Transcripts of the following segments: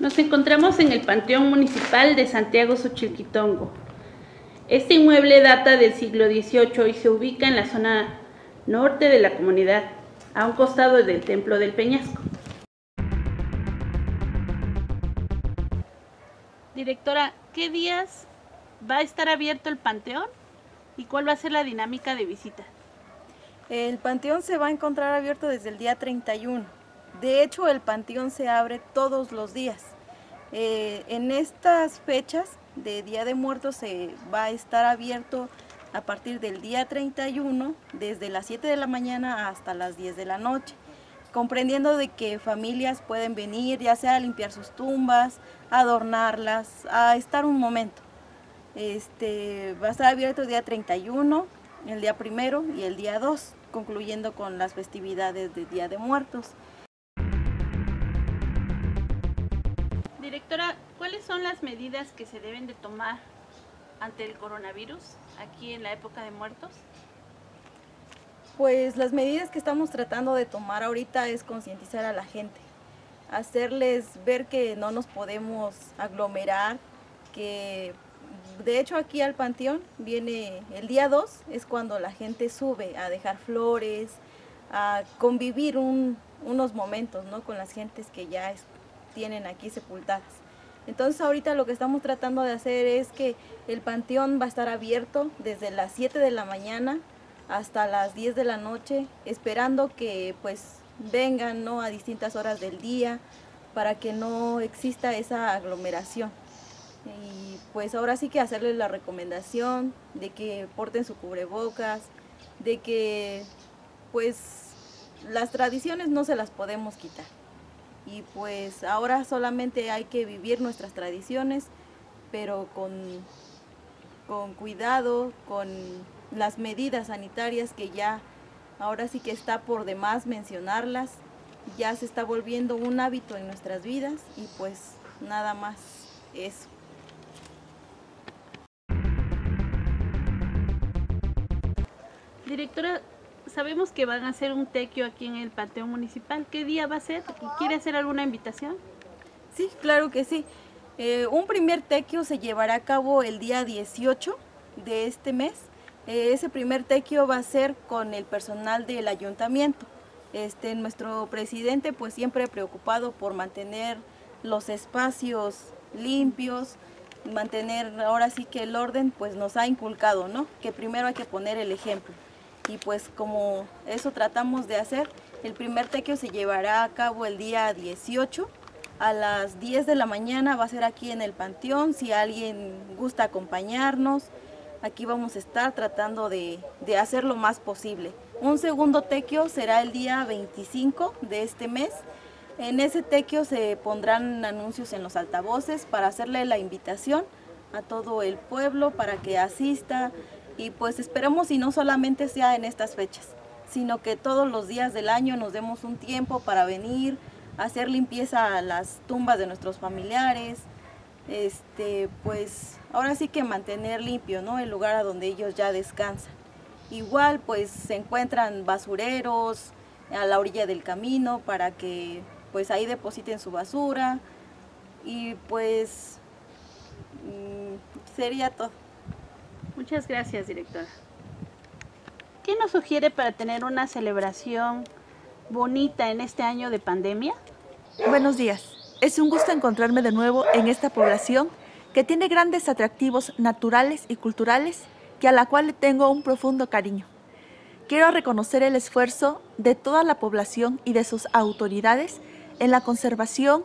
Nos encontramos en el Panteón Municipal de Santiago Xochilquitongo. Este inmueble data del siglo XVIII y se ubica en la zona norte de la comunidad, a un costado del Templo del Peñasco. Directora, ¿qué días va a estar abierto el panteón y cuál va a ser la dinámica de visita? El panteón se va a encontrar abierto desde el día 31. De hecho, el panteón se abre todos los días. Eh, en estas fechas de Día de Muertos se va a estar abierto a partir del día 31, desde las 7 de la mañana hasta las 10 de la noche, comprendiendo de que familias pueden venir, ya sea a limpiar sus tumbas, a adornarlas, a estar un momento. Este, va a estar abierto el día 31, el día primero y el día 2, concluyendo con las festividades de Día de Muertos. Directora, ¿cuáles son las medidas que se deben de tomar ante el coronavirus aquí en la época de muertos? Pues las medidas que estamos tratando de tomar ahorita es concientizar a la gente, hacerles ver que no nos podemos aglomerar, que de hecho aquí al panteón viene el día 2, es cuando la gente sube a dejar flores, a convivir unos momentos ¿no? con las gentes que ya tienen aquí sepultadas. Entonces ahorita lo que estamos tratando de hacer es que el panteón va a estar abierto desde las 7 de la mañana hasta las 10 de la noche, esperando que pues vengan ¿no? a distintas horas del día para que no exista esa aglomeración. Y pues ahora sí que hacerles la recomendación de que porten su cubrebocas, de que pues las tradiciones no se las podemos quitar y pues ahora solamente hay que vivir nuestras tradiciones, pero con, con cuidado, con las medidas sanitarias que ya ahora sí que está por demás mencionarlas, ya se está volviendo un hábito en nuestras vidas y pues nada más eso. Directora, sabemos que van a hacer un tequio aquí en el Panteón Municipal. ¿Qué día va a ser? ¿Quiere hacer alguna invitación? Sí, claro que sí. Eh, un primer tequio se llevará a cabo el día 18 de este mes. Eh, ese primer tequio va a ser con el personal del ayuntamiento. Este, nuestro presidente pues siempre preocupado por mantener los espacios limpios, mantener ahora sí que el orden pues nos ha inculcado, ¿no? Que primero hay que poner el ejemplo y pues como eso tratamos de hacer, el primer tequio se llevará a cabo el día 18 a las 10 de la mañana, va a ser aquí en el Panteón, si alguien gusta acompañarnos, aquí vamos a estar tratando de, de hacer lo más posible. Un segundo tequio será el día 25 de este mes, en ese tequio se pondrán anuncios en los altavoces para hacerle la invitación a todo el pueblo para que asista, y pues esperemos y no solamente sea en estas fechas, sino que todos los días del año nos demos un tiempo para venir, hacer limpieza a las tumbas de nuestros familiares, este, pues ahora sí que mantener limpio ¿no? el lugar a donde ellos ya descansan. Igual pues se encuentran basureros a la orilla del camino para que pues ahí depositen su basura y pues mm, sería todo. Muchas gracias, directora. ¿Qué nos sugiere para tener una celebración bonita en este año de pandemia? Buenos días. Es un gusto encontrarme de nuevo en esta población que tiene grandes atractivos naturales y culturales que a la cual le tengo un profundo cariño. Quiero reconocer el esfuerzo de toda la población y de sus autoridades en la conservación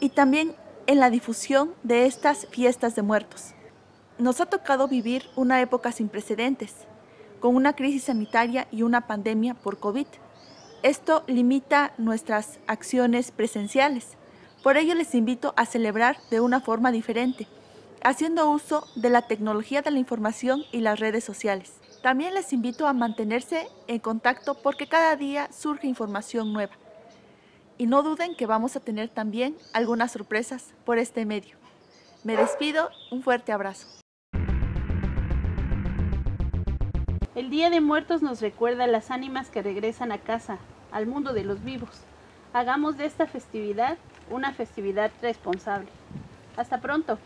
y también en la difusión de estas fiestas de muertos. Nos ha tocado vivir una época sin precedentes, con una crisis sanitaria y una pandemia por COVID. Esto limita nuestras acciones presenciales. Por ello les invito a celebrar de una forma diferente, haciendo uso de la tecnología de la información y las redes sociales. También les invito a mantenerse en contacto porque cada día surge información nueva. Y no duden que vamos a tener también algunas sorpresas por este medio. Me despido, un fuerte abrazo. El Día de Muertos nos recuerda a las ánimas que regresan a casa, al mundo de los vivos. Hagamos de esta festividad una festividad responsable. Hasta pronto.